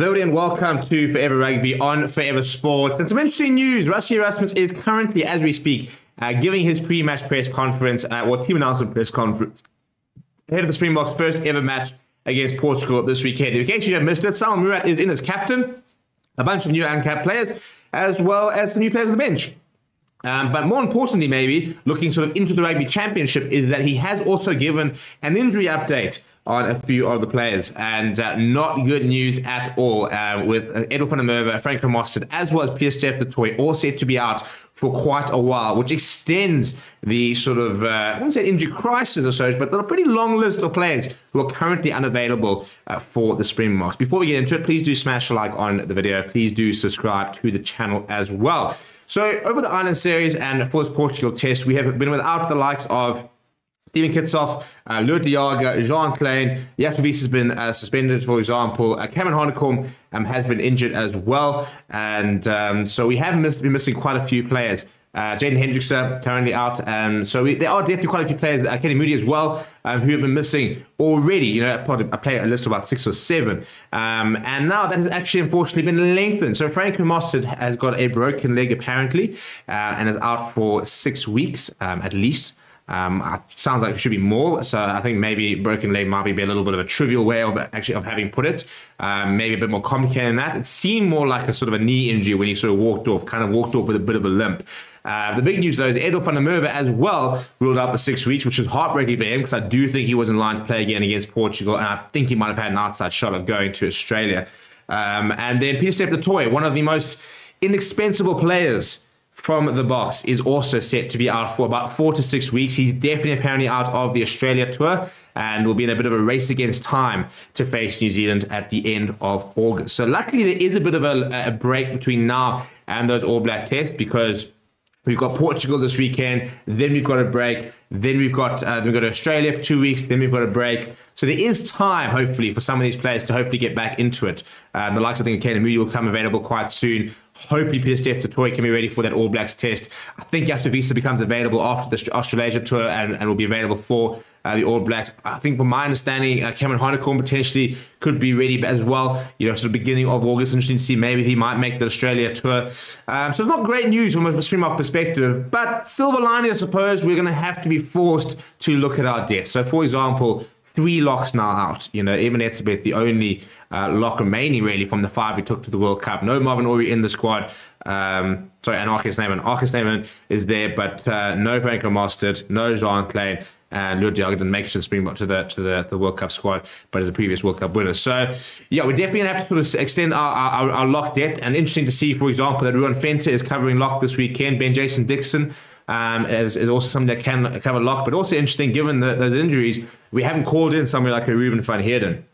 Hello and welcome to Forever Rugby on Forever Sports. And some interesting news. Rassie Erasmus is currently, as we speak, uh, giving his pre-match press conference, uh, well, team announcement press conference, ahead of the Springboks' first ever match against Portugal this weekend. In case you have missed it, Salmaan Moerat is in as captain, a bunch of new uncapped players, as well as some new players on the bench. Um, but more importantly, maybe looking sort of into the rugby championship, is that he has also given an injury update on a few of the players, and uh, not good news at all. Uh, with uh, van der Franco Mostert, as well as Pieter-Steph du Toit, all set to be out for quite a while, which extends the sort of, uh, I wouldn't say injury crisis or such, but there are a pretty long list of players who are currently unavailable uh, for the Springboks. Before we get into it, please do smash a like on the video. Please do subscribe to the channel as well. So, over the Island Series and for this Portugal test, we have been without the likes of Steven Kitshoff, uh, de Jager, Jean Kleyn, Jasper Wiese has been uh, suspended, for example. Uh, Cameron Hanekom um, has been injured as well. And um, so we have missed, been missing quite a few players. Uh, Jaden Hendrickse currently out. Um, so we, there are definitely quite a few players, uh, Canan Moodie as well, um, who have been missing already. You know, I play a list of about six or seven. Um, and now that has actually unfortunately been lengthened. So Franco Mostert has got a broken leg apparently uh, and is out for six weeks um, at least. Um, sounds like it should be more. So I think maybe broken leg might be a little bit of a trivial way of actually of having put it. Um, maybe a bit more complicated than that. It seemed more like a sort of a knee injury when he sort of walked off, kind of walked off with a bit of a limp. Uh, the big news though is der Merwe as well ruled out for six weeks, which was heartbreaking for him because I do think he was in line to play again against Portugal, and I think he might have had an outside shot of going to Australia. Um, and then Pieter-Steph du Toit, one of the most inexpensive players from the Boks is also set to be out for about four to six weeks. He's definitely apparently out of the Australia tour and will be in a bit of a race against time to face New Zealand at the end of August. So luckily there is a bit of a, a break between now and those All Black tests because We've got Portugal this weekend, then we've got a break, then we've got uh, we've got Australia for two weeks, then we've got a break. So there is time, hopefully, for some of these players to hopefully get back into it. Um, the likes I think Canan Moodie will come available quite soon. Hopefully, Pieter-Steph du Toit can be ready for that All Blacks test. I think Jasper Wiese becomes available after the Australasia tour and, and will be available for uh, the All Blacks. I think, from my understanding, uh, Cameron Hanekom potentially could be ready as well. You know, sort of beginning of August. Interesting to see maybe he might make the Australia tour. Um, so it's not great news from a Springbok perspective, but silver lining, I suppose, we're going to have to be forced to look at our depth. So, for example, three locks now out. You know, Eben Etzebeth, the only uh, lock remaining really from the five we took to the World Cup. No Marvin Orie in the squad. Um, sorry, and RG Snyman. RG Snyman is there, but uh, no Franco Mostert, no Jean Kleyn, and de Jager didn't make it to the Springbok to the to the, the World Cup squad, but as a previous World Cup winner. So yeah, we're definitely gonna have to sort of extend our, our, our lock depth. And interesting to see, for example, that Ruan Venter is covering lock this weekend. Ben Jason Dixon um, is, is also something that can cover a lock, but also interesting given the, those injuries, we haven't called in somebody like a Ruben van Heerden.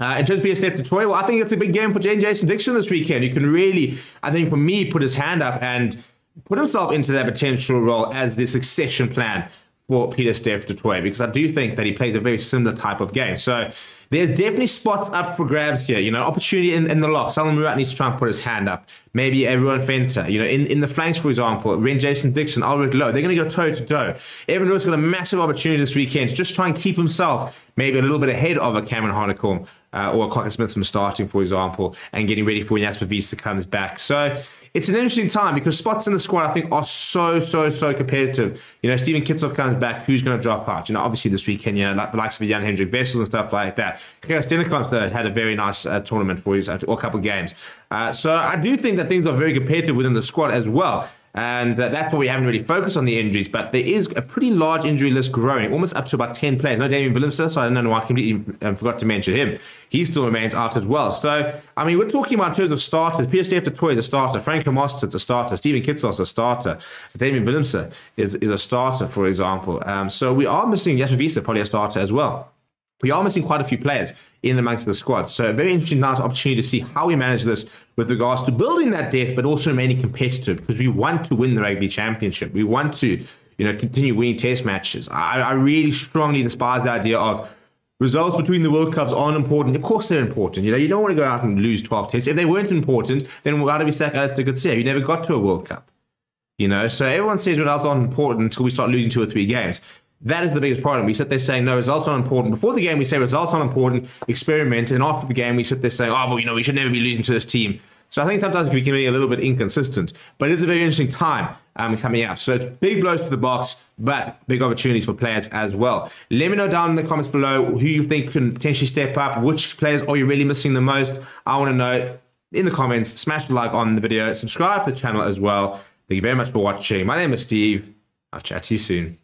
Uh, in terms of Pieter-Steph du Toit, well, I think it's a big game for Ben Jason Dixon this weekend. You can really, I think for me, put his hand up and put himself into that potential role as the succession plan for Pieter-Steph du because I do think that he plays a very similar type of game. So there's definitely spots up for grabs here. You know, opportunity in, in the lock. Salmaan Moerat needs to try and put his hand up. Maybe everyone Venter. You know, in, in the flanks, for example, Ben Jason Dixon, Albert Lowe, they're going to go toe to toe. Evan Roos's got a massive opportunity this weekend to just try and keep himself maybe a little bit ahead of a Cameron Hanekom uh, or a Kwagga Smith from starting, for example, and getting ready for when Jasper Wiese comes back. So it's an interesting time because spots in the squad, I think, are so, so, so competitive. You know, Steven Kitshoff comes back, who's going to drop out? You know, obviously this weekend, you know, like the likes of Jan Hendrik Wessels and stuff like that. Gerhard Steenekamp had a very nice uh, tournament for his, uh, or a couple of games. Uh, so I do think that things are very competitive within the squad as well. And uh, that's why we haven't really focused on the injuries. But there is a pretty large injury list growing, almost up to about 10 players. No Damian Willemse, so I don't know why I completely uh, forgot to mention him. He still remains out as well. So, I mean, we're talking about in terms of starters. Du Toit is a starter. Franco Mostert is a starter. Steven Kitshoff is a starter. Damian Willemse is, is a starter, for example. Um, so we are missing Jasper Wiese, probably a starter as well we are missing quite a few players in amongst the squad. So very interesting now opportunity to see how we manage this with regards to building that depth, but also remaining competitive because we want to win the rugby championship. We want to, you know, continue winning test matches. I, I really strongly despise the idea of results between the World Cups aren't important. Of course they're important. You know, you don't want to go out and lose 12 tests. If they weren't important, then why do we sack Allister Coetzee? You never got to a World Cup. You know, so everyone says results aren't important until we start losing two or three games That is the biggest problem. We sit there saying, no, results are important. Before the game, we say results are important, experiment. And after the game, we sit there saying, oh, well, you know, we should never be losing to this team. So I think sometimes we can be a little bit inconsistent. But it is a very interesting time um, coming up. So big blows to the Boks, but big opportunities for players as well. Let me know down in the comments below who you think can potentially step up. Which players are you really missing the most? I want to know in the comments. Smash the like on the video. Subscribe to the channel as well. Thank you very much for watching. My name is Steve. I'll chat to you soon.